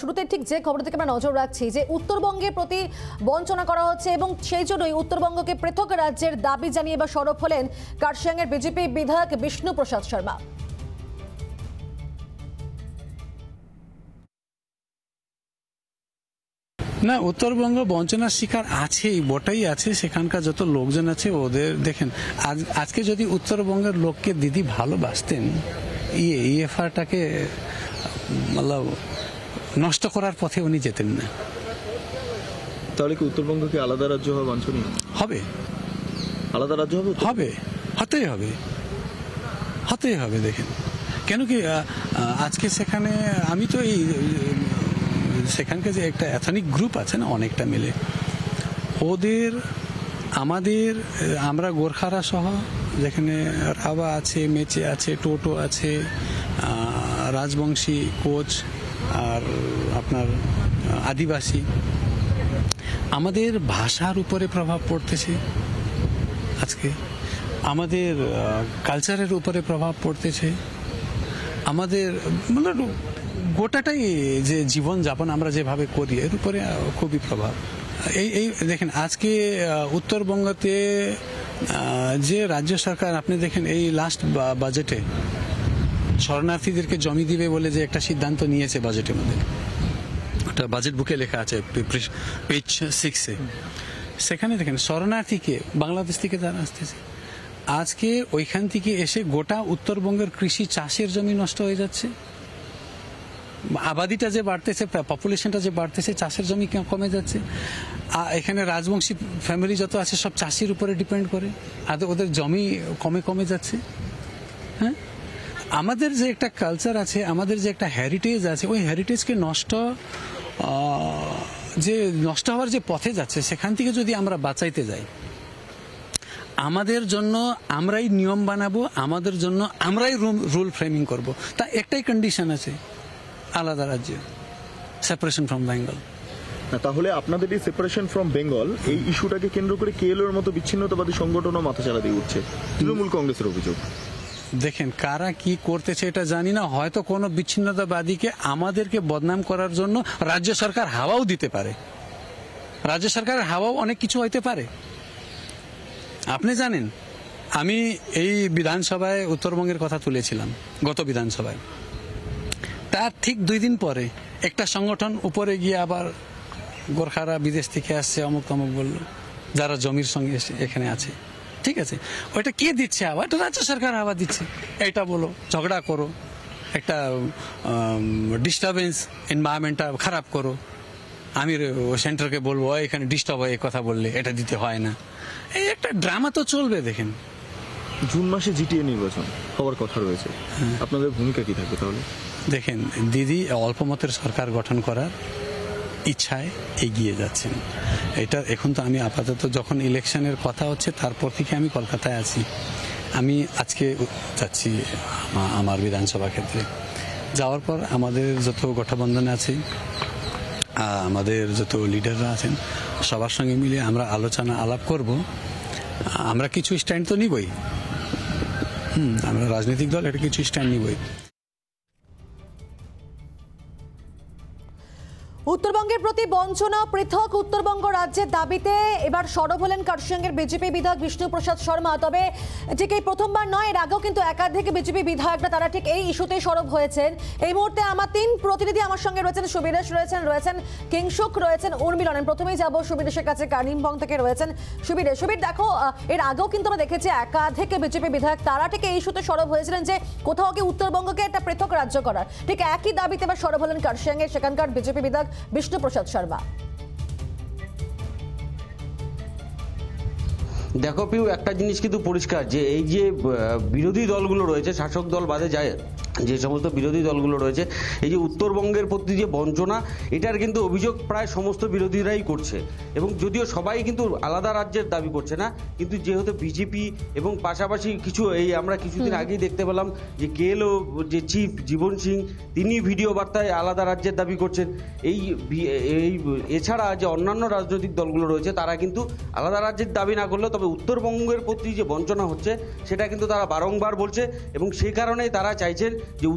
শুরুতে ঠিক যে খবর থেকে আমরা নজর রাখছি যে উত্তরবঙ্গের প্রতি বঞ্চনা করা হচ্ছে এবং সেই জন্যই উত্তরবঙ্গকে পৃথক রাজ্যের দাবি জানিয়ে বা সরব হলেন কার্শিয়াংয়ের বিজেপি বিধায়ক বিষ্ণু প্রসাদ শর্মা। না, উত্তরবঙ্গ বঞ্চনার শিকার আছেই বটাই আছে, সেখানকার যত লোকজন আছে ওদের, দেখেন, আজ, আজকে যদি উত্তরবঙ্গের লোককে দিদি ভালোবাসতেন ইয়ে ইএফআরটাকে মতলব নষ্ট করার পথে উনি যেতেন না। তাহলে কি উত্তরবঙ্গকে আলাদা রাজ্য হওয়া বাঞ্ছনীয়? হবে। আলাদা রাজ্য হবে হবে। হতেই হবে। হতেই হবে দেখেন। কেন কি আজকে সেখানে আমি তো এই সেখানকার যে একটা অ্যাথনিক গ্রুপ আছে না অনেকটা মিলে। ওদের আমাদের আমরা গোর্খারা সহ যেখানে রাবা আছে মেচে আছে টোটো আছে রাজবংশী কোচ আর আপনার আদিবাসী। আমাদের ভাষার উপরে প্রভাব পড়তেছে আজকে। আমাদের কালচারের উপরে প্রভাব পড়তেছে। আমাদের মানে গোটাটাই যে জীবন যাপন আমরা যেভাবে করি, এর উপরে খুবই প্রভাব। এই এই দেখেন, আজকে উত্তরবঙ্গতে যে রাজ্য সরকার, আপনি দেখেন এই লাস্ট বাজেটে শরণার্থীদেরকে জমি দিবে বলে যে একটা সিদ্ধান্ত নিয়েছে বাজেটের মধ্যে। একটা বাজেট বুকে লেখা আছে পেজ সিক্সে সেখানে দেখেন, শরণার্থীকে, বাংলাদেশ থেকে যারা আসতেছে। আজকে ওইখান থেকে এসে গোটা উত্তরবঙ্গের কৃষি চাষের জমি নষ্ট হয়ে যাচ্ছে। আবাদিটা যে বাড়তেছে পপুলেশনটা যে বাড়তেছে, চাষের জমি কমে যাচ্ছে। এখানে রাজবংশী ফ্যামিলি যত আছে, সব চাষির উপরে ডিপেন্ড করে। আর ওদের জমি কমে কমে যাচ্ছে। হ্যাঁ? আমাদের যে একটা কালচার আছে, আমাদের যে একটা হেরিটেজ আছে, ওই হেরিটেজকে নষ্ট যে নষ্ট হওয়ার যে পথে যাচ্ছে, সেখান থেকে যদি আমরা বাঁচাইতে যাই, আমাদের জন্য আমরাই নিয়ম বানাবো, আমাদের জন্য আমরাই রুল ফ্রেমিং করব। তা একটাই কন্ডিশন আছে, আলাদা রাজ্য সেপারেশন ফ্রম বেঙ্গল তাহলে আপনাদের এই সেপারেশন ফ্রম বেঙ্গল এই ইস্যুটাকে কেন্দ্র করে কেএলওর মতো বিচ্ছিন্নতাবাদী সংগঠনও মাথাচাড়া দিয়ে উঠছে, তৃণমূল কংগ্রেসের অভিযোগ। দেখেন, কারা কি করতেছে এটা জানি না। হয়তো কোনো বিচ্ছিন্নতাবাদীকে আমাদেরকে বদনাম করার জন্য রাজ্য সরকার হাওয়াও দিতে পারে। রাজ্য সরকারের হাওয়াও অনেক কিছু হইতে পারে। আপনি জানেন, আমি এই বিধানসভায় উত্তরবঙ্গের কথা তুলেছিলাম, গত বিধানসভায়। তার ঠিক দুই দিন পরে একটা সংগঠন উপরে গিয়ে আবার গোর্খারা বিদেশ থেকে আসছে, অমুক তমুক বলল, যারা জমির সঙ্গে এখানে আছে। ঠিক আছে। ওইটা কে দিচ্ছে আবার? এটা রাজ্য সরকার আবার দিচ্ছে। এটা বলো ঝগড়া করো। একটা ডিস্টারবেন্স এনভায়রনমেন্টটা খারাপ করো। আমি ও সেন্টারকে বলব "ওই এখানে ডিস্টার্ব হয় এই কথা বললে এটা দিতে হয় না। এই একটা ড্রামা তো চলবে দেখেন। জুন মাসে জিটিএ নির্বাচন হওয়ার কথা রয়েছে। আপনাদের ভূমিকা কি থাকবে তাহলে? দেখেন দিদি অল্পমতের সরকার গঠন করার ইচ্ছায় এগিয়ে যাচ্ছেন। এটা এখন তো আমি আপাতত যখন ইলেকশনের কথা হচ্ছে, তারপর থেকে আমি কলকাতায় আছি। আমি আজকে যাচ্ছি আমার বিধানসভা ক্ষেত্রে। যাওয়ার পর আমাদের যত গঠবন্ধন আছে আমাদের যত লিডাররা আছেন, সবার সঙ্গে মিলে আমরা আলোচনা আলাপ করব। আমরা কিছু স্ট্যান্ড তো নিবই। হুম, আমরা রাজনৈতিক দল, এটা কিছু স্ট্যান্ড নিবই। উত্তরবঙ্গের প্রতি বঞ্চনা পৃথক। উত্তরবঙ্গ রাজ্যের দাবিতে এবার সরব হলেন কার্শিয়াঙ্গের বিজেপি বিধায়ক বিষ্ণুপ্রসাদ শর্মা। তবে ঠিক এই প্রথমবার নয়, এর আগেও কিন্তু একাধিক বিজেপি বিধায়করা তারা ঠিক এই ইস্যুতেই সরব হয়েছেন। এই মুহূর্তে আমার তিন প্রতিনিধি আমার সঙ্গে রয়েছেন, সুবিরেশ রয়েছেন রয়েছেন কিংসুক, রয়েছেন উর্মিলনেন প্রথমেই যাব সুবিরেশের কাছে কারিমবং থেকে রয়েছেন সুবিরেশ। সুবীর, দেখো এর আগেও কিন্তু আমরা দেখেছি একাধিক বিজেপি বিধায়ক তারা ঠিক এই ইস্যুতে সরব হয়েছিলেন যে কোথাও কি উত্তরবঙ্গকে একটা পৃথক রাজ্য করার। ঠিক একই দাবিতে এবার সরব হলেন কার্শিয়াঙ্গের সেখানকার বিজেপি বিধায়ক বিষ্ণু প্রসাদ শর্মা। দেখো পিউ, একটা জিনিস কিন্তু পরিষ্কার যে এই যে বিরোধী দলগুলো রয়েছে, শাসক দল বাদে যায় যে সমস্ত বিরোধী দলগুলো রয়েছে এই যে উত্তরবঙ্গের প্রতি যে বঞ্চনা এটার কিন্তু অভিযোগ প্রায় সমস্ত বিরোধীরাই করছে। এবং যদিও সবাই কিন্তু আলাদা রাজ্যের দাবি করছে না কিন্তু যেহেতু বিজেপি এবং পাশাপাশি কিছু এই আমরা কিছুদিন আগেই দেখতে পেলাম যে কেএলও যে চিফ জীবন সিং তিনি ভিডিও বার্তায় আলাদা রাজ্যের দাবি করছেন। এই এই এছাড়া যে অন্যান্য রাজনৈতিক দলগুলো রয়েছে তারা কিন্তু আলাদা রাজ্যের দাবি না করলেও তবে উত্তরবঙ্গের প্রতি যে বঞ্চনা হচ্ছে সেটা কিন্তু তারা বারংবার বলছে এবং সেই কারণেই তারা চাইছেন যে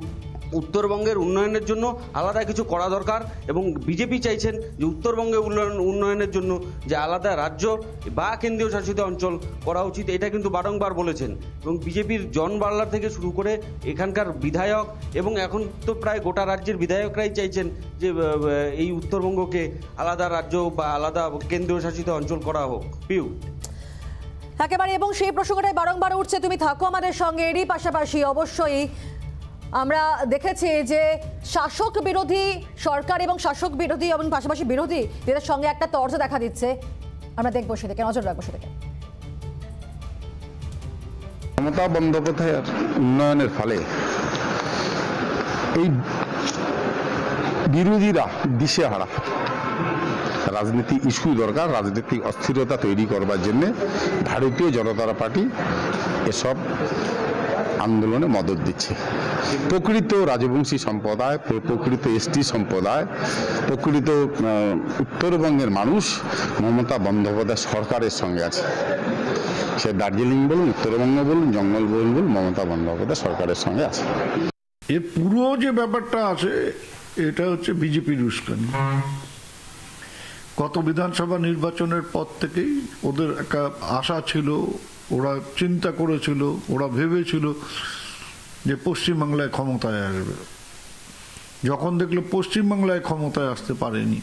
উত্তরবঙ্গের উন্নয়নের জন্য আলাদা কিছু করা দরকার এবং বিজেপি চাইছেন যে উত্তরবঙ্গে উন্নয়ন, উন্নয়নের জন্য যে আলাদা রাজ্য বা কেন্দ্রীয় শাসিত অঞ্চল করা উচিত, এটা কিন্তু বারংবার বলেছেন। এবং বিজেপির জন বার্লার থেকে শুরু করে এখানকার বিধায়ক এবং এখন তো প্রায় গোটা রাজ্যের বিধায়করাই চাইছেন যে এই উত্তরবঙ্গকে আলাদা রাজ্য বা আলাদা কেন্দ্রীয় শাসিত অঞ্চল করা হোক। পিউ। একেবারে, এবং সেই প্রসঙ্গটাই বারংবার উঠছে। তুমি থাকো আমাদের সঙ্গে, এরই পাশাপাশি অবশ্যই আমরা দেখেছি যে শাসক বিরোধী সরকার এবং শাসক বিরোধী এবং পাশাপাশি বিরোধী এদের সঙ্গে একটা তর্জ দেখা দিচ্ছে। আমরা দেখব সেদিকে, নজর রাখব সেদিকে। মমতা বন্দ্যোপাধ্যায়ের উন্নয়নের ফলে এই বিরোধীরা দিশেহারা। রাজনীতি ইস্যু দরকার, রাজনৈতিক অস্থিরতা তৈরি করবার জন্য ভারতীয় জনতা পার্টি এসব আন্দোলনে মদত দিচ্ছে। প্রকৃত রাজবংশী সম্প্রদায়, প্র- প্রকৃত এসটি সম্প্রদায়, প্রকৃত উত্তরবঙ্গের মানুষ মমতা বন্দ্যোপাধ্যায় সরকারের সঙ্গে আছে। সে দার্জিলিং বলুন, উত্তরবঙ্গ বলুন, জঙ্গল বলুন বলুন, মমতা বন্দ্যোপাধ্যায় সরকারের সঙ্গে আছে। এর পুরো যে ব্যাপারটা আছে, এটা হচ্ছে বিজেপির উস্কানি গত বিধানসভা নির্বাচনের পর থেকেই ওদের একটা আশা ছিল ওরা চিন্তা করেছিল, ওরা ভেবেছিল যে পশ্চিমবাংলায় ক্ষমতায় আসবে। যখন দেখল পশ্চিমবাংলায় ক্ষমতায় আসতে পারেনি।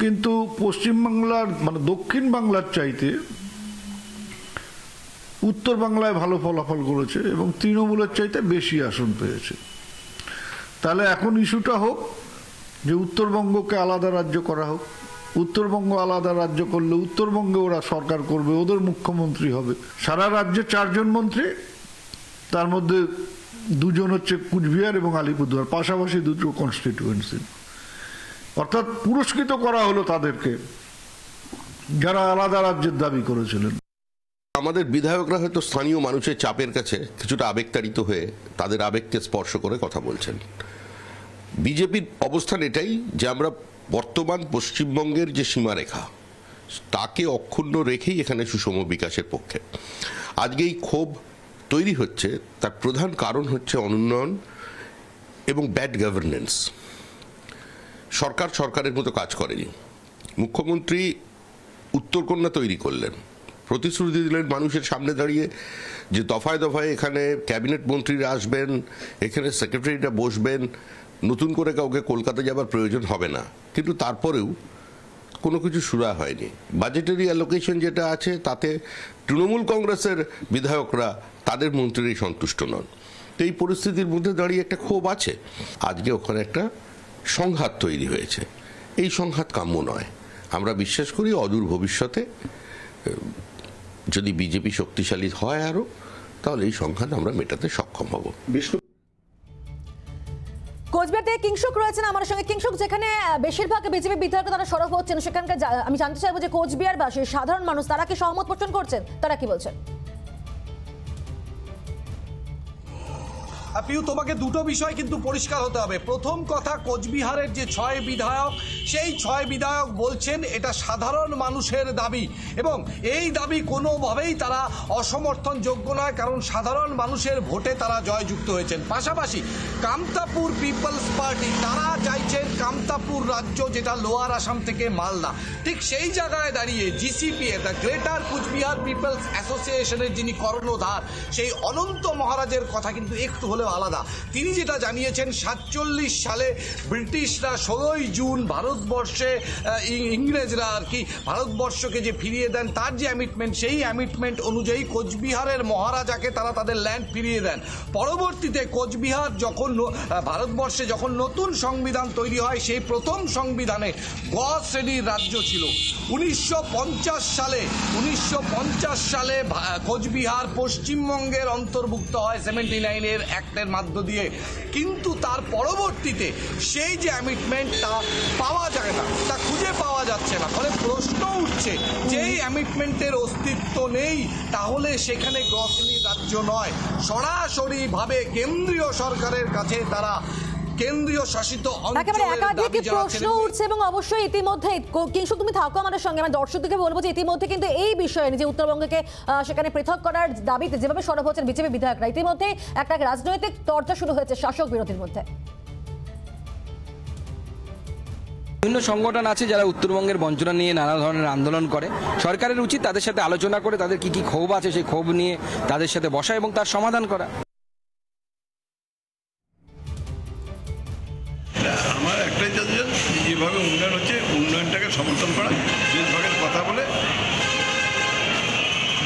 কিন্তু পশ্চিমবাংলার মানে দক্ষিণ বাংলার চাইতে উত্তর বাংলায় ভালো ফলাফল করেছে এবং তৃণমূলের চাইতে বেশি আসন পেয়েছে। তাহলে এখন ইস্যুটা হোক যে উত্তরবঙ্গকে আলাদা রাজ্য করা হোক উত্তরবঙ্গ আলাদা রাজ্য করলে উত্তরবঙ্গে ওরা সরকার করবে, ওদের মুখ্যমন্ত্রী হবে। সারা রাজ্যে চারজন মন্ত্রী, তার মধ্যে দুজন হচ্ছে কুচবিহার এবং আলিপুরদুয়ার, পাশাপাশি দুটো কনস্টিটিউয়েন্সি অর্থাৎ পুরস্কৃত করা হলো তাদেরকে, যারা আলাদা রাজ্যের দাবি করেছিলেন। আমাদের বিধায়করা হয়তো স্থানীয় মানুষের চাপের কাছে কিছুটা আবেগতাড়িত হয়ে তাদের আবেগকে স্পর্শ করে কথা বলছেন। বিজেপির অবস্থান এটাই যে আমরা বর্তমান পশ্চিমবঙ্গের যে সীমারেখা, তাকে অক্ষুণ্ণ রেখেই এখানে সুষম বিকাশের পক্ষে। আজকে এই ক্ষোভ তৈরি হচ্ছে, তার প্রধান কারণ হচ্ছে অনুন্নয়ন এবং ব্যাড গভর্নেন্স সরকার সরকারের মতো কাজ করেনি। মুখ্যমন্ত্রী উত্তরকন্যা তৈরি করলেন। প্রতিশ্রুতি দিলেন মানুষের সামনে দাঁড়িয়ে যে দফায় দফায় এখানে ক্যাবিনেট মন্ত্রীরা আসবেন, এখানে সেক্রেটারিরা বসবেন, নতুন করে কাউকে কলকাতা যাবার প্রয়োজন হবে না। কিন্তু তারপরেও কোনো কিছু সুরা হয়নি। বাজেটারি অ্যালোকেশন যেটা আছে, তাতে তৃণমূল কংগ্রেসের বিধায়করা তাদের মন্ত্রীরাই সন্তুষ্ট নন। তো এই পরিস্থিতির মধ্যে দাঁড়িয়ে একটা ক্ষোভ আছে। আজকে ওখানে একটা সংঘাত তৈরি হয়েছে। এই সংঘাত কাম্য নয়। আমরা বিশ্বাস করি অদূর ভবিষ্যতে যদি বিজেপি শক্তিশালী হয় আরও তাহলে এই সংখ্যাটা আমরা মেটাতে সক্ষম হব। বিষ্ণু কোচবিহার থেকে কিংসুক রয়েছেন আমার সঙ্গে কিংসুক যেখানে বেশিরভাগ বিজেপি বিধায়ক তারা সরব হচ্ছেন। সেখানকার আমি জানতে চাইব যে কোচবিহারবাসী সাধারণ মানুষ তারা কি সহমত পোষণ করছেন? তারা কি বলছেন? পিউ, তোমাকে দুটো বিষয় কিন্তু পরিষ্কার হতে হবে। প্রথম কথা, কোচবিহারের যে ছয় বিধায়ক, সেই ছয় বিধায়ক বলছেন এটা সাধারণ মানুষের দাবি এবং এই দাবি কোনোভাবেই তারা অসমর্থনযোগ্য নয়, কারণ সাধারণ মানুষের ভোটে তারা জয়যুক্ত হয়েছেন। পাশাপাশি কামতাপুর পিপলস পার্টি, তারা চাইছেন কামতাপুর রাজ্য, যেটা লোয়ার আসাম থেকে মালদা। ঠিক সেই জায়গায় দাঁড়িয়ে GCPA the greater Cooch Behar people's অ্যাসোসিয়েশনের যিনি কর্ণধার, সেই অনন্ত মহারাজের কথা কিন্তু একটু হলেও আলাদা। তিনি যেটা জানিয়েছেন, সাতচল্লিশ সালে ব্রিটিশরা ষোলোই জুন ভারতবর্ষে ইংরেজরা আর কি ভারতবর্ষকে যে ফিরিয়ে দেন, তার যে অ্যামিটমেন্ট, সেই অ্যামিটমেন্ট অনুযায়ী কোচবিহারের মহারাজাকে তারা তাদের ল্যান্ড ফিরিয়ে দেন। পরবর্তীতে কোচবিহার যখন ভারতবর্ষে যখন নতুন সংবিধান তৈরি হয়, সেই প্রথম সংবিধানে গ শ্রেণির রাজ্য ছিল। উনিশশো পঞ্চাশ সালে, উনিশশো পঞ্চাশ সালে কোচবিহার পশ্চিমবঙ্গের অন্তর্ভুক্ত হয় সেভেন্টি নাইনের অ্যাক্টের মাধ্য দিয়ে। কিন্তু তার পরবর্তীতে সেই যে অ্যামিটমেন্টটা পাওয়া যায় না, তা খুঁজে পাওয়া যাচ্ছে না। ফলে প্রশ্ন উঠছে যেই অ্যামিটমেন্টের অস্তিত্ব নেই, তাহলে সেখানে গ্রসলি রাজ্য নয়। সরাসরিভাবে কেন্দ্রীয় সরকারের কাছে তারা কেন্দ্রীয় শাসিত একেবারে অঞ্চলের একাধিক প্রশ্ন উঠছে এবং অবশ্যই ইতিমধ্যে কিন্তু তুমি থাকো আমাদের সঙ্গে। আমার দর্শকদেরকে বলব যে ইতিমধ্যে কিন্তু এই বিষয়ে যে উত্তরবঙ্গকে সেখানে পৃথক করার দাবিতে যেভাবে সরব হচ্ছেন বিজেপি বিধায়করা ইতিমধ্যে একটা রাজনৈতিক চর্চা শুরু হয়েছে শাসক বিরোধীর মধ্যে। বিভিন্ন সংগঠন আছে যারা উত্তরবঙ্গের বঞ্চনা নিয়ে নানা ধরনের আন্দোলন করে। সরকারের উচিত তাদের সাথে আলোচনা করে তাদের কি কি ক্ষোভ আছে সেই ক্ষোভ নিয়ে তাদের সাথে বসা এবং তার সমাধান করা। হচ্ছে উন্নয়নটাকে সমর্থন করা দেশভাগের কথা বলে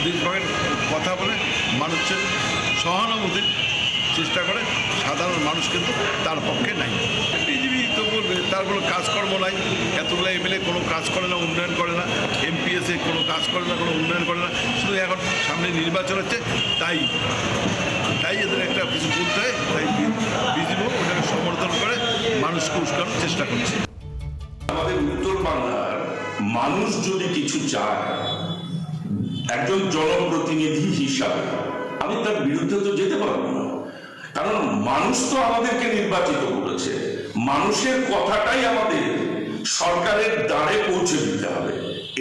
দেশভাগের কথা বলে মানুষের সহানুভূতির চেষ্টা করে, সাধারণ মানুষ কিন্তু তার পক্ষে নাই। বিজেপি তো বলবে, তার কোনো কাজকর্ম নাই, এতগুলো এমএলএ কোনো কাজ করে না, উন্নয়ন করে না, এমপিএসএ কোনো কাজ করে না, কোনো উন্নয়ন করে না, শুধু এখন সামনে নির্বাচন হচ্ছে, তাই তাই এদের একটা কিছু বলতে হয়, তাই বিজেপি ওটাকে সমর্থন করে, মানুষকে উস্কানোর চেষ্টা করছে। মানুষ যদি কিছু চায়, একজন জনপ্রতিনিধি হিসাবে, আমি তার বিরুদ্ধে তো যেতে পারব না। কারণ মানুষ তো আমাদেরকে নির্বাচিত করেছে। মানুষের কথাটাই আমাদের সরকারের দ্বারে পৌঁছে দিতে হবে।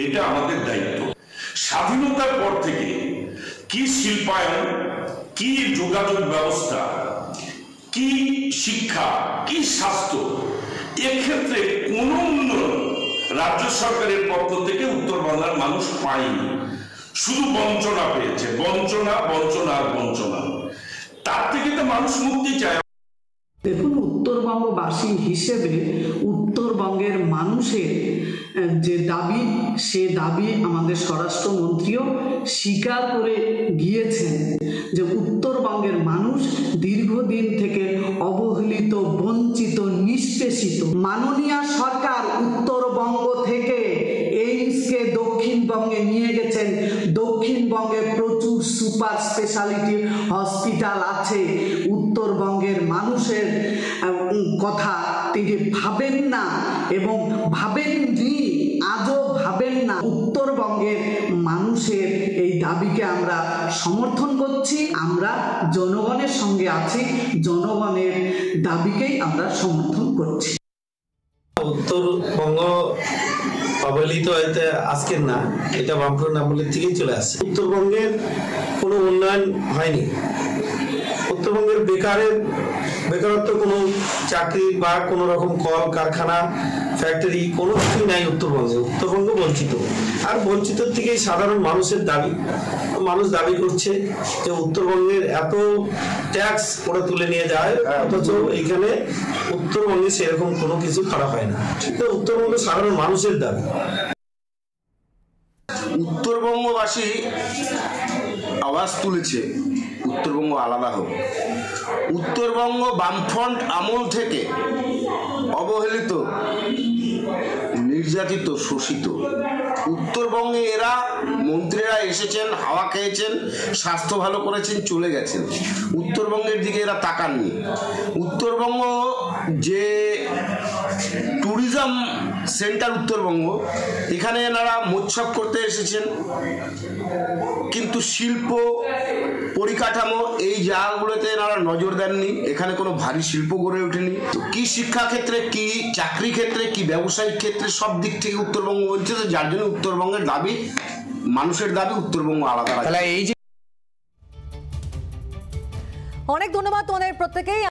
এটা আমাদের দায়িত্ব। স্বাধীনতার পর থেকে কি শিল্পায়ন, কি যোগাযোগ ব্যবস্থা, কি শিক্ষা, কি স্বাস্থ্য, এক্ষেত্রে কোন উন্নয়ন রাজ্য সরকারের পক্ষ থেকে উত্তর বাংলার মানুষ পায়নি। শুধু বঞ্চনা পেয়েছে, বঞ্চনা বঞ্চনা আর বঞ্চনা। তার থেকে তো মানুষ মুক্তি চায়। দেখুন, উত্তরবঙ্গবাসী হিসেবে উত্তরবঙ্গের মানুষের যে দাবি, সে দাবি আমাদের স্বরাষ্ট্রমন্ত্রীও স্বীকার করে গিয়েছেন যে উত্তরবঙ্গের মানুষ দীর্ঘদিন থেকে অবহেলিত, বঞ্চিত, নিষ্পেষিত। মাননীয় সরকার উত্তরবঙ্গ থেকে এইমসকে দক্ষিণবঙ্গে নিয়ে গেছেন। দক্ষিণবঙ্গে প্রচুর সুপার স্পেশালিটি হসপিটাল আছে। উত্তরবঙ্গের মানুষের কথা তিনি ভাবেন না এবং ভাবেননি আজও ভাবেন না। উত্তরবঙ্গের মানুষের এই দাবিকে আমরা সমর্থন করছি, আমরা জনগণের সঙ্গে আছি, জনগণের দাবিকেই আমরা সমর্থন করছি। উত্তরবঙ্গ অবহেলিত হয়তো আজকের না, এটা বামফ্রন্ট আমলের থেকেই চলে আসছে। উত্তরবঙ্গের কোনো উন্নয়ন হয়নি। উত্তরবঙ্গের বেকারের বেকারত্ব কোনো চাকরি বা কোনো রকম কল, কারখানা, ফ্যাক্টরি কোনো কিছুই নাই উত্তরবঙ্গে। উত্তরবঙ্গ বঞ্চিত। আর বঞ্চিত থেকেই সাধারণ মানুষের দাবি, মানুষ দাবি করছে যে উত্তরবঙ্গের এত ট্যাক্স ওরা তুলে নিয়ে যায়, অথচ এইখানে উত্তরবঙ্গে সেরকম কোনো কিছু করা হয় না। তো উত্তরবঙ্গে সাধারণ মানুষের দাবি। উত্তরবঙ্গবাসী আওয়াজ তুলেছে। উত্তরবঙ্গ আলাদা হোক উত্তরবঙ্গ বামফ্রন্ট আমল থেকে অবহেলিত, নির্যাতিত, শোষিত। উত্তরবঙ্গে এরা, মন্ত্রীরা এসেছেন, হাওয়া খেয়েছেন, স্বাস্থ্য ভালো করেছেন, চলে গেছেন। উত্তরবঙ্গের দিকে এরা তাকাননি। উত্তরবঙ্গ যে ট্যুরিজম সেন্টার উত্তরবঙ্গ। এখানে এনারা মোৎসব করতে এসেছেন। কিন্তু শিল্প পরিকাঠামো এই জায়গাগুলোতে এনারা নজর দেননি। এখানে কোনো ভারী শিল্প গড়ে ওঠেনি। তো কি শিক্ষা ক্ষেত্রে কি চাকরি ক্ষেত্রে, কি ব্যবসায়িক ক্ষেত্রে সব দিক থেকে উত্তরবঙ্গ বঞ্চিত যার জন্য উত্তরবঙ্গের দাবি, মানুষের দাবি উত্তরবঙ্গ আলাদা এই যে অনেক ধন্যবাদ তোমাদের প্রত্যেকেই।